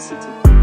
City.